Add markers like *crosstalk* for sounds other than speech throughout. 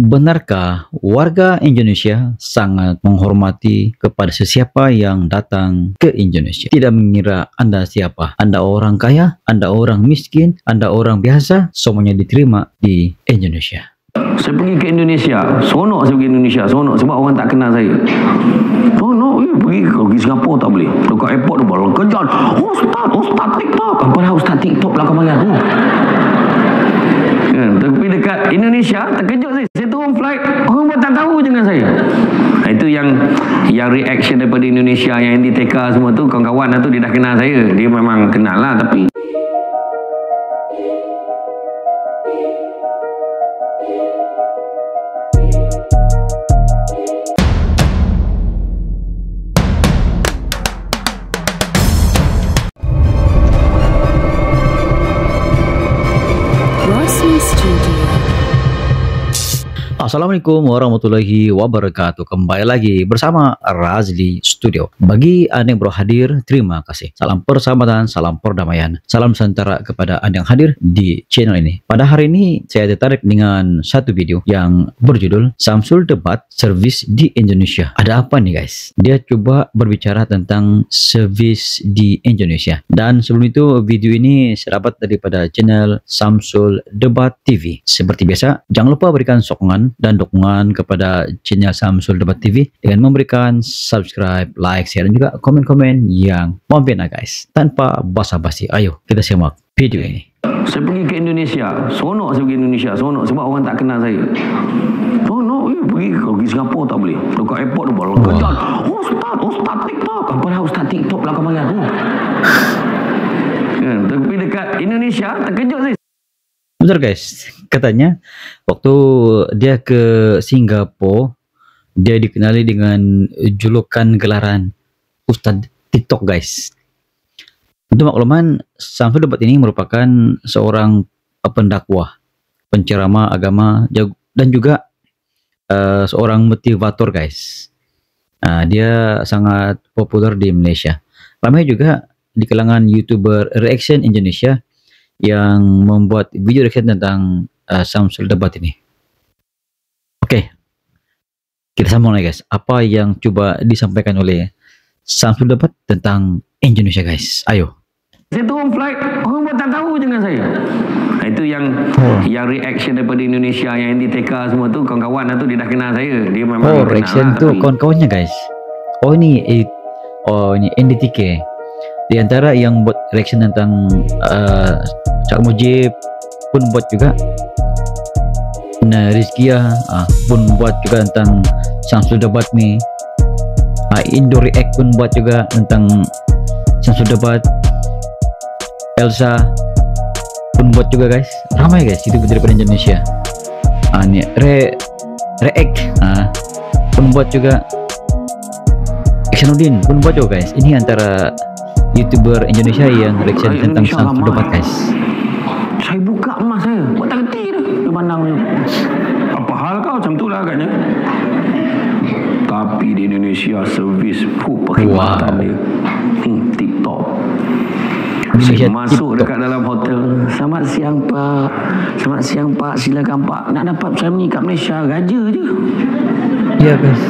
Benarkah warga Indonesia sangat menghormati kepada sesiapa yang datang ke Indonesia? Tidak mengira anda siapa. Anda orang kaya, anda orang miskin, anda orang biasa, semuanya diterima di Indonesia. Saya pergi ke Indonesia, seronok saya pergi ke Indonesia, seronok sebab orang tak kenal saya. Seronok, eh, pergi ke pergi Singapura tak boleh. Dekat airport tu baru kejar. Ustaz, Ustaz TikTok. Apa dah Ustaz TikTok lah kau panggil aku. Kan, tapi dekat Indonesia terkejut saya. Saya turun flight, orang pun tak tahu dengan saya. Nah, Itu yang yang reaction daripada Indonesia yang di TK semua tu kawan-kawan lah tu dia dah kenal saya. Dia memang kenal lah tapi Assalamualaikum warahmatullahi wabarakatuh. Kembali lagi bersama Razli Studio. Bagi anda yang baru hadir, terima kasih. Salam persahabatan, salam perdamaian, salam sentara kepada anda yang hadir di channel ini. Pada hari ini, saya tertarik dengan satu video yang berjudul Samsul Debat Servis di Indonesia. Ada apa nih guys? Dia coba berbicara tentang servis di Indonesia. Dan sebelum itu, video ini saya dapat daripada channel Samsul Debat TV. Seperti biasa, jangan lupa berikan sokongan dan dukungan kepada channel Samsul Debat TV dengan memberikan subscribe, like, share dan juga komen-komen yang membina guys. Tanpa basa-basi, ayo kita simak video ini. Saya pergi ke Indonesia, seronok saya pergi Indonesia, seronok sebab orang tak kenal saya. Seronok, eh, pergi ke pergi Singapura tak boleh. Dekat airport tu baru kejar. Betul guys, katanya waktu dia ke Singapura, dia dikenali dengan julukan gelaran Ustaz TikTok guys. Untuk makluman, Samsul Debat ini merupakan seorang pendakwah, penceramah agama dan juga uh, seorang motivator guys. Uh, dia sangat populer di Malaysia. Ramai juga di kalangan YouTuber reaction Indonesia yang membuat video reaction tentang uh, Samsul Debat ini. Oke, kita sambung lagi guys. Apa yang coba disampaikan oleh Samsul Debat tentang Indonesia guys? Ayo. Saya turun flight, orang pun tak tahu dengan saya. Nah, itu yang Oh. yang reaction daripada Indonesia yang di TK semua tu kawan-kawan lah tu dia dah kenal saya. Dia memang Oh, reaction lah, tapi- kawan-kawannya guys. Oh ini eh, oh ini NDTK. Di antara yang buat reaction tentang uh, Cak Mujib pun buat juga. Nah, Rizkia ah, pun buat juga tentang Samsul Debat ni. Ah, Indo React pun buat juga tentang Samsul Debat. Elsa pun buat juga guys. Ramai guys itu daripada Indonesia. Ah, ni Re React ah, pun buat juga Actionuddin pun buat juga guys ini antara youtuber Indonesia yang reaction tentang Indonesia Samsul ramai. Debat guys Saya buka emas saya. Buat tak kerti dah. Dia pandang dia. Apa hal kau macam tu lah agaknya. Tapi di Indonesia servis fuh perkhidmatan Wow. dia. Hmm, TikTok. Indonesia Saya masuk TikTok. dekat dalam hotel. Selamat siang Pak. Selamat siang Pak. Silakan Pak. Nak dapat saya ni kat Malaysia. Raja je. iya guys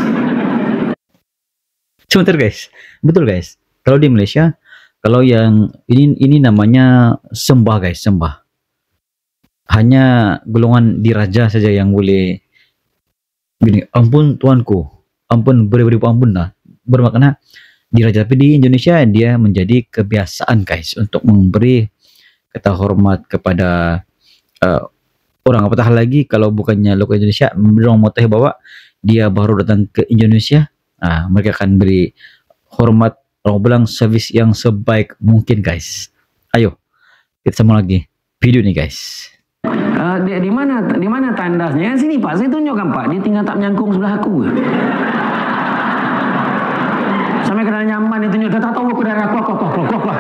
sebentar guys betul guys kalau di Malaysia kalau yang ini ini namanya sembah guys sembah. Hanya golongan diraja saja yang boleh. Gini ampun tuanku ampun beri-beri ampun lah. Bermakna diraja tapi di Indonesia dia menjadi kebiasaan guys untuk memberi kata hormat kepada uh, orang. Apatah lagi kalau bukannya lokal Indonesia mereka mau bahwa dia baru datang ke Indonesia ah mereka akan beri hormat orang bilang servis yang sebaik mungkin guys ayo kita sambung lagi video ni guys Uh, di, di mana di mana tandasnya? Sini Pak, saya tunjukkan Pak. Dia tinggal tak menyangkung sebelah aku? Sampai kena nyaman dia tunjuk. Dah tak tahu aku dah aku aku aku aku aku. aku.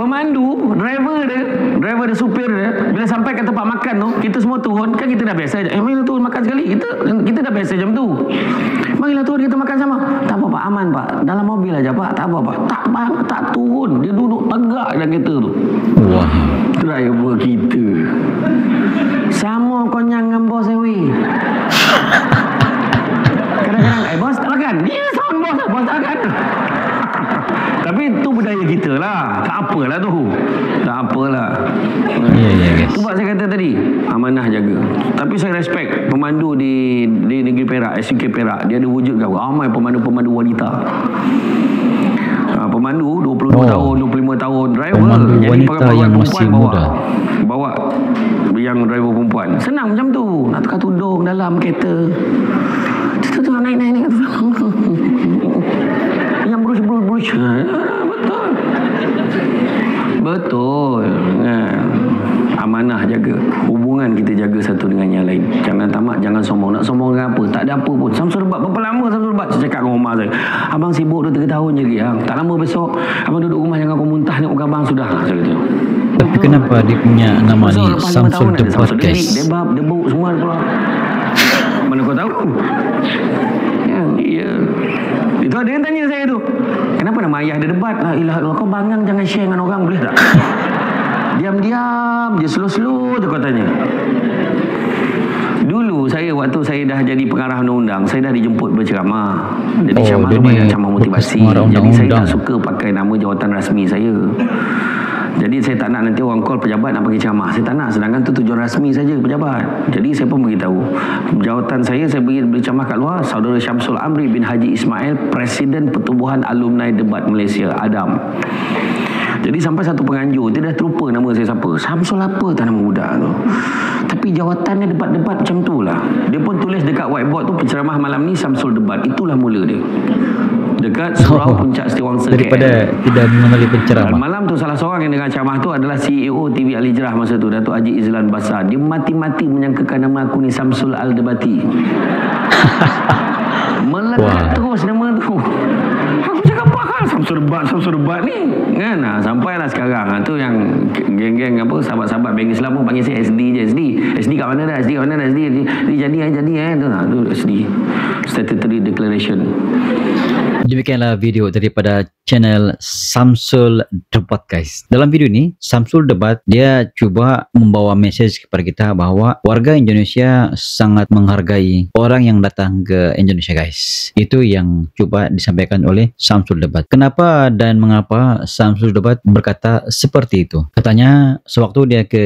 Pemandu, driver dia, driver dia, dia, bila sampai ke tempat makan tu, kita semua turun, kan kita dah biasa. Eh, marilah turun makan sekali. Kita kita dah biasa jam tu. Marilah turun kita makan sama. Tak apa Pak, aman Pak. Dalam mobil aja Pak. Tak apa Pak. Tak bang, tak turun. Dia duduk tegak dalam kereta tu. wah Driver kita. konyang dengan bos saya weh. Kadang-kadang, eh bos tak makan. Dia bos lah, bos tak makan. Tapi tu budaya kita lah. Tak apalah tu. Tak apalah. Ya, ya, guys. Tu sebab saya kata tadi, amanah jaga. Tapi saya respect pemandu di di negeri Perak, SUK Perak. Dia ada wujud kau. Ramai pemandu-pemandu wanita. Ha, pemandu 22 Oh. tahun, 25 tahun, driver. Pemandu Jadi wanita yang masih bawa, muda. Bawa yang driver perempuan. Senang macam tu. Nak tukar tudung dalam kereta. Tu tu naik naik naik. *laughs* Yang brush brush brush. Ha, betul. Betul. Kan. Amanah jaga. Hubungan kita jaga satu dengan yang lain. Jangan tamak, jangan sombong. Nak sombong dengan apa? Tak ada apa pun. Samsul Debat. Berapa lama Samsul Debat? Saya cakap dengan rumah saya. Abang sibuk 2-3 tahun je lagi. Ha. Tak lama besok. Abang duduk rumah jangan kau muntah tengok gambar. Sudah. Saya kata. Tapi kenapa dia punya nama ni Samsul Samsul guys? Debat, debab, debuk semua keluar. Mana kau tahu? Ya, iya. Itu ada yang tanya saya tu. Kenapa nama ayah ada debat? La ilah Allah kau bangang jangan share dengan orang boleh tak? *laughs* Diam-diam je slow-slow je kau tanya. Saya waktu saya dah jadi pengarah undang-undang, saya dah dijemput berceramah. Jadi Oh, ceramah tu banyak ceramah motivasi. Jadi saya tak suka pakai nama jawatan rasmi saya. Jadi saya tak nak nanti orang call pejabat nak pergi ceramah. Saya tak nak sedangkan tu tujuan rasmi saja pejabat. Jadi saya pun beritahu. Jawatan saya saya beri, beri ceramah kat luar saudara Syamsul Amri bin Haji Ismail Presiden Pertubuhan Alumni Debat Malaysia Adam. Jadi sampai satu penganjur Dia dah terlupa nama saya siapa Samsul apa tak nama budak tu Tapi jawatannya debat-debat macam tu lah Dia pun tulis dekat whiteboard tu Penceramah malam ni Samsul debat Itulah mula dia Dekat surau Oh, puncak Setiawangsa Daripada tidak mengenali penceramah. malam tu salah seorang yang dengar ceramah tu adalah CEO TV Al Hijrah masa tu Datuk Haji Izlan Basar. Dia mati-mati menyangkakan nama aku ni Samsul Al Debati. *laughs* Melekat terus nama tu. Samsul Debat, Samsul Debat ni? Kan? Ha, sampailah sekarang. Ha, tu yang geng-geng apa sahabat-sahabat Bank Islam pun panggil saya SD je. SD. SD kat mana dah? SD kat mana dah? SD. SD. Jadi eh, jadi eh. Tu, ha, tu SD. Statutory Declaration. Demikianlah video daripada channel Samsul Debat guys. Dalam video ni, Samsul Debat dia cuba membawa message kepada kita bahawa warga Indonesia sangat menghargai orang yang datang ke Indonesia guys. Itu yang cuba disampaikan oleh Samsul Debat. Kenapa dan mengapa Samsul Debat berkata seperti itu? Katanya sewaktu dia ke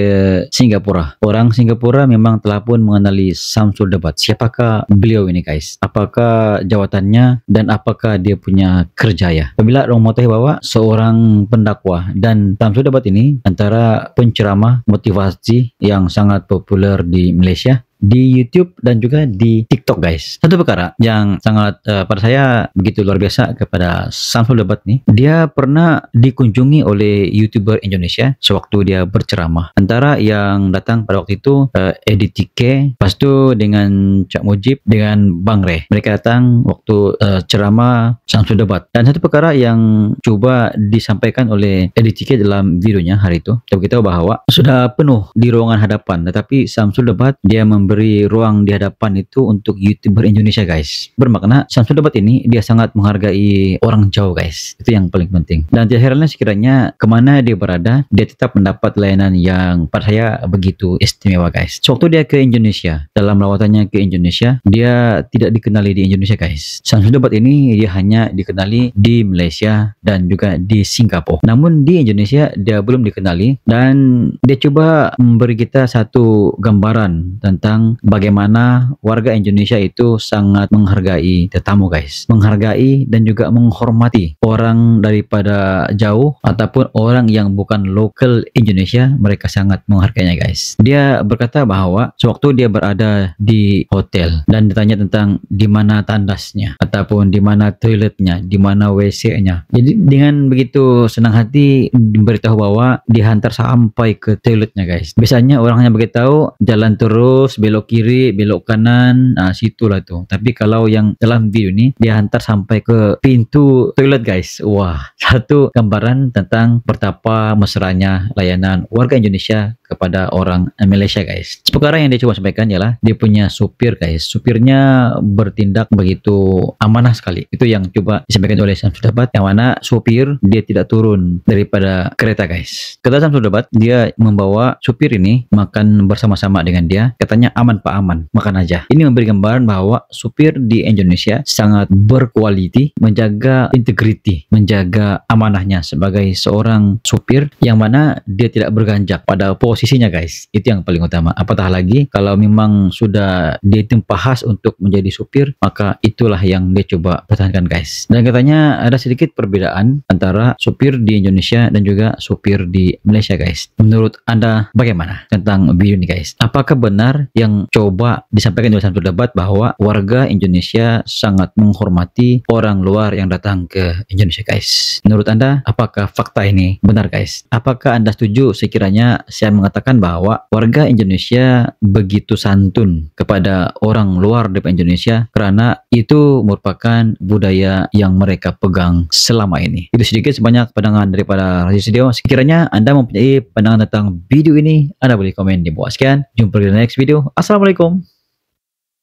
Singapura, orang Singapura memang telah pun mengenali Samsul Debat. Siapakah beliau ini guys? Apakah jawatannya dan apakah dia punya kerjaya? Apabila orang mengetahui bahawa seorang pendakwa dan Samsul Debat ini antara penceramah motivasi yang sangat popular di Malaysia di YouTube dan juga di TikTok guys. Satu perkara yang sangat uh, pada saya begitu luar biasa kepada Samsul Debat ni, dia pernah dikunjungi oleh YouTuber Indonesia sewaktu dia berceramah. Antara yang datang pada waktu itu uh, Eddie TK, lepas tu dengan Cak Mujib dengan Bang Reh. Mereka datang waktu uh, ceramah Samsul Debat. Dan satu perkara yang cuba disampaikan oleh Eddie TK dalam videonya hari itu, beritahu bahawa sudah penuh di ruangan hadapan tetapi Samsul Debat dia memberi ruang di hadapan itu untuk YouTuber Indonesia guys. Bermakna Samsul Debat ini dia sangat menghargai orang jauh guys. Itu yang paling penting. Dan heranlah sekiranya ke mana dia berada, dia tetap mendapat layanan yang pada saya begitu istimewa guys. Sewaktu dia ke Indonesia, dalam lawatannya ke Indonesia, dia tidak dikenali di Indonesia guys. Samsul Debat ini dia hanya dikenali di Malaysia dan juga di Singapura. Namun di Indonesia dia belum dikenali dan dia cuba memberi kita satu gambaran tentang bagaimana warga Indonesia itu sangat menghargai tetamu guys. Menghargai dan juga menghormati orang daripada jauh ataupun orang yang bukan lokal Indonesia mereka sangat menghargainya guys. Dia berkata bahawa sewaktu dia berada di hotel dan ditanya tentang di mana tandasnya ataupun di mana toiletnya, di mana WC-nya. Jadi dengan begitu senang hati diberitahu bahwa dihantar sampai ke toiletnya guys. Biasanya orang hanya beritahu jalan terus, belok kiri, belok kanan, nah situlah tu. Tapi kalau yang dalam video ni dia hantar sampai ke pintu toilet guys. Wah, satu gambaran tentang betapa mesranya layanan warga Indonesia kepada orang Malaysia guys. Perkara yang dia coba sampaikan ialah dia punya supir guys. Supirnya bertindak begitu amanah sekali. Itu yang coba disampaikan oleh Samsul Dabat yang mana supir dia tidak turun daripada kereta guys. Kata Samsul Dabat dia membawa supir ini makan bersama-sama dengan dia. Katanya aman pak aman makan aja. Ini memberi gambaran bahwa supir di Indonesia sangat berkualiti menjaga integriti, menjaga amanahnya sebagai seorang supir yang mana dia tidak berganjak pada posisinya guys. Itu yang paling utama. Apatah lagi kalau memang sudah ditempah khas untuk menjadi supir, maka itulah yang dia coba pertahankan guys. Dan katanya ada sedikit perbedaan antara supir di Indonesia dan juga supir di Malaysia guys. Menurut anda bagaimana tentang video ini guys? Apakah benar yang coba disampaikan oleh satu debat bahwa warga Indonesia sangat menghormati orang luar yang datang ke Indonesia guys? Menurut anda apakah fakta ini benar guys? Apakah anda setuju sekiranya saya mengatakan bahwa warga Indonesia begitu santun kepada orang luar dari Indonesia karena itu merupakan budaya yang mereka pegang selama ini. Itu sedikit sebanyak pandangan daripada Rasis Video. Sekiranya anda mempunyai pandangan tentang video ini, anda boleh komen di bawah. Sekian, jumpa di next video. Assalamualaikum.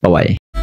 Bye-bye.